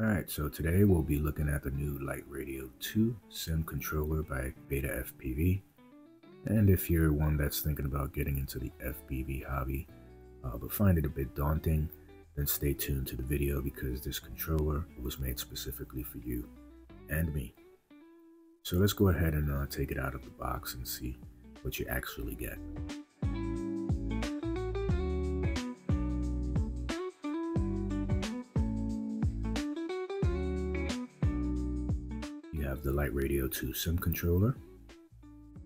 Alright, so today we'll be looking at the new LiteRadio 2 SIM controller by BetaFPV. And if you're one that's thinking about getting into the FPV hobby, uh, but find it a bit daunting, then stay tuned to the video because this controller was made specifically for you and me. So let's go ahead and uh, take it out of the box and see what you actually get. Radio 2 SIM controller.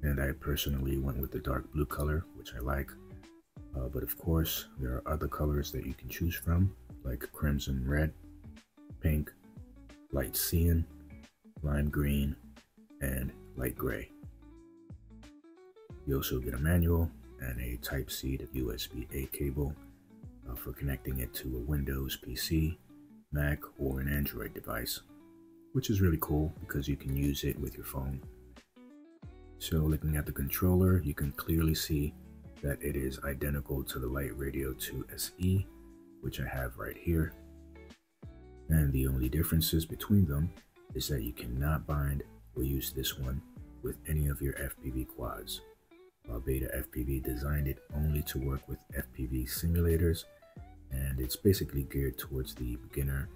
And I personally went with the dark blue color, which I like. Uh, but of course, there are other colors that you can choose from, like crimson red, pink, light cyan, lime green, and light gray. You also get a manual and a Type-C to USB-A cable uh, for connecting it to a Windows PC, Mac, or an Android device which is really cool because you can use it with your phone. So looking at the controller, you can clearly see that it is identical to the LiteRadio 2 SE, which I have right here. And the only differences between them is that you cannot bind or use this one with any of your FPV quads. While BetaFPV designed it only to work with FPV simulators, and it's basically geared towards the beginner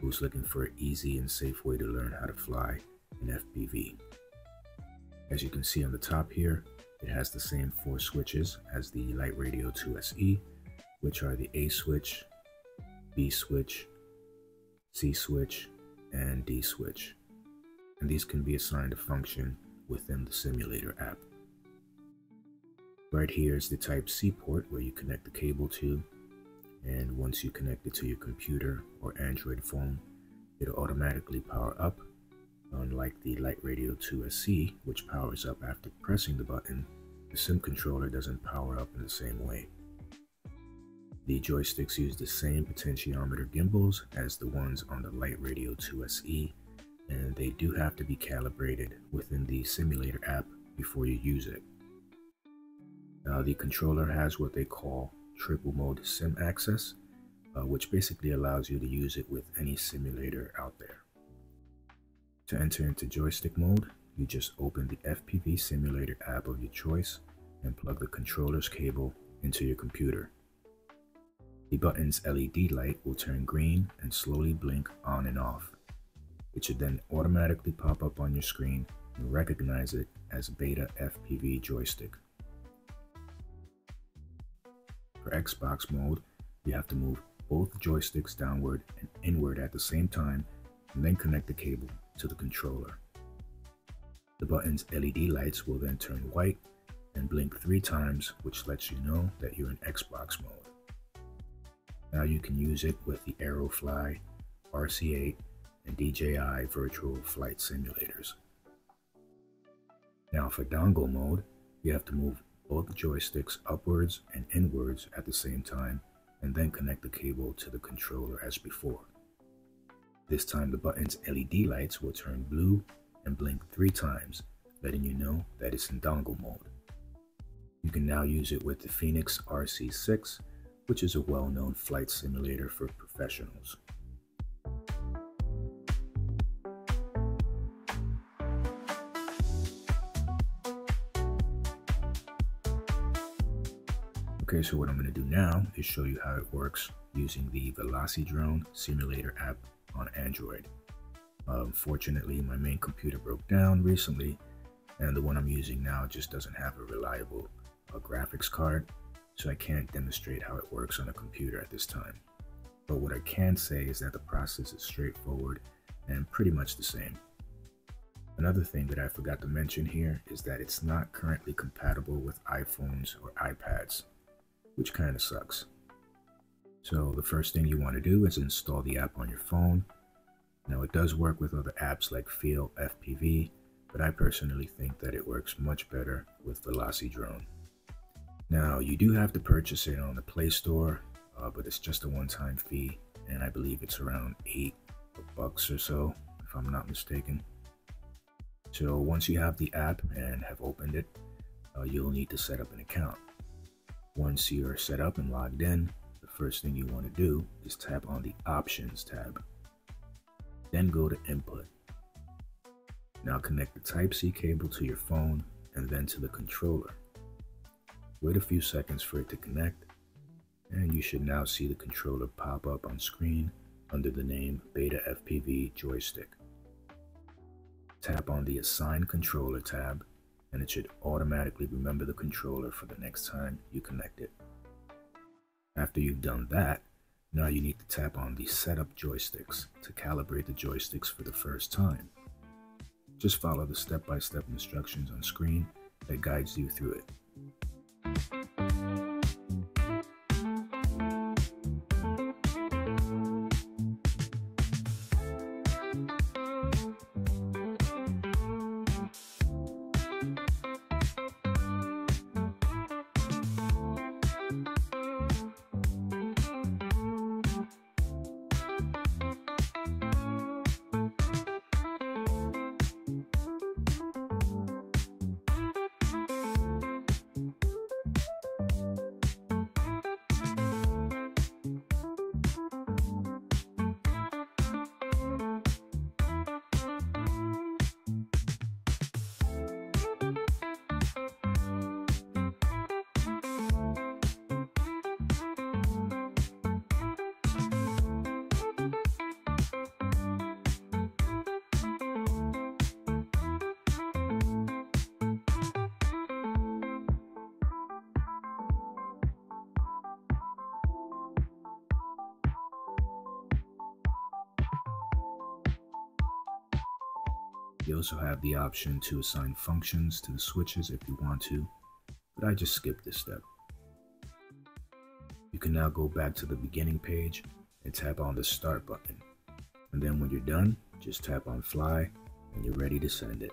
who's looking for an easy and safe way to learn how to fly an FPV. As you can see on the top here, it has the same four switches as the LiteRadio 2 SE, which are the A switch, B switch, C switch, and D switch. And these can be assigned a function within the simulator app. Right here is the Type-C port where you connect the cable to and once you connect it to your computer or Android phone, it'll automatically power up, unlike the LiteRadio 2 SE, which powers up after pressing the button, the SIM controller doesn't power up in the same way. The joysticks use the same potentiometer gimbals as the ones on the LiteRadio 2 SE, and they do have to be calibrated within the simulator app before you use it. Now, the controller has what they call triple mode sim access, uh, which basically allows you to use it with any simulator out there. To enter into joystick mode, you just open the FPV simulator app of your choice and plug the controller's cable into your computer. The button's LED light will turn green and slowly blink on and off. It should then automatically pop up on your screen and recognize it as Beta FPV joystick. For Xbox mode, you have to move both joysticks downward and inward at the same time and then connect the cable to the controller. The button's LED lights will then turn white and blink three times, which lets you know that you're in Xbox mode. Now you can use it with the Aerofly, RC8, and DJI virtual flight simulators. Now for dongle mode, you have to move both the joysticks upwards and inwards at the same time and then connect the cable to the controller as before. This time the button's LED lights will turn blue and blink three times, letting you know that it's in dongle mode. You can now use it with the Phoenix RC6, which is a well-known flight simulator for professionals. Okay, so what I'm going to do now is show you how it works using the VelociDrone simulator app on Android. Unfortunately, my main computer broke down recently, and the one I'm using now just doesn't have a reliable uh, graphics card, so I can't demonstrate how it works on a computer at this time. But what I can say is that the process is straightforward and pretty much the same. Another thing that I forgot to mention here is that it's not currently compatible with iPhones or iPads which kind of sucks. So the first thing you want to do is install the app on your phone. Now it does work with other apps like Feel FPV, but I personally think that it works much better with VelociDrone. Now you do have to purchase it on the Play Store, uh, but it's just a one-time fee, and I believe it's around eight bucks or so, if I'm not mistaken. So once you have the app and have opened it, uh, you'll need to set up an account. Once you're set up and logged in, the first thing you want to do is tap on the Options tab. Then go to input. Now connect the Type-C cable to your phone and then to the controller. Wait a few seconds for it to connect and you should now see the controller pop up on screen under the name BetaFPV Joystick. Tap on the Assign Controller tab and it should automatically remember the controller for the next time you connect it. After you've done that, now you need to tap on the Setup Joysticks to calibrate the joysticks for the first time. Just follow the step-by-step -step instructions on screen that guides you through it. You also have the option to assign functions to the switches if you want to, but I just skipped this step. You can now go back to the beginning page and tap on the start button. And then when you're done, just tap on fly and you're ready to send it.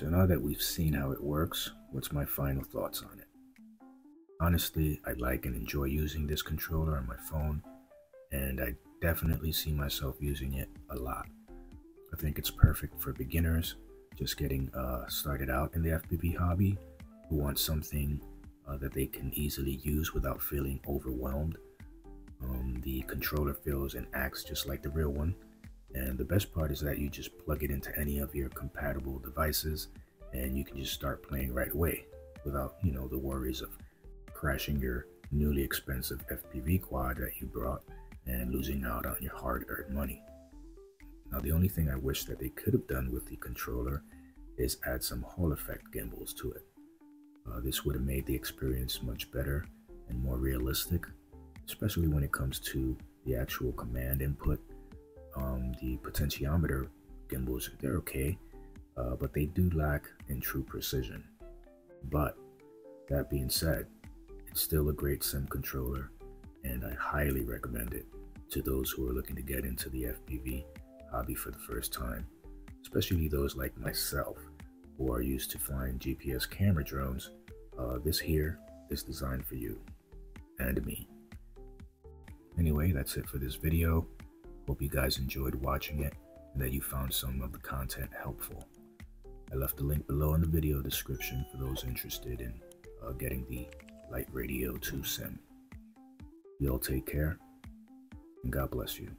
So now that we've seen how it works, what's my final thoughts on it? Honestly, I like and enjoy using this controller on my phone, and I definitely see myself using it a lot. I think it's perfect for beginners just getting uh, started out in the FPV hobby who want something uh, that they can easily use without feeling overwhelmed. Um, the controller feels and acts just like the real one, and the best part is that you just plug it into any of your compatible devices and you can just start playing right away without, you know, the worries of crashing your newly expensive FPV quad that you brought and losing out on your hard-earned money. Now, the only thing I wish that they could have done with the controller is add some Hall effect gimbals to it. Uh, this would have made the experience much better and more realistic, especially when it comes to the actual command input. Um, the potentiometer gimbals, they're okay, uh, but they do lack in true precision. But that being said, it's still a great sim controller, and I highly recommend it to those who are looking to get into the FPV hobby for the first time, especially those like myself who are used to flying GPS camera drones. Uh, this here is designed for you and me. Anyway, that's it for this video. Hope you guys enjoyed watching it and that you found some of the content helpful. I left a link below in the video description for those interested in uh, getting the LiteRadio 2 Sim. You all take care, and God bless you.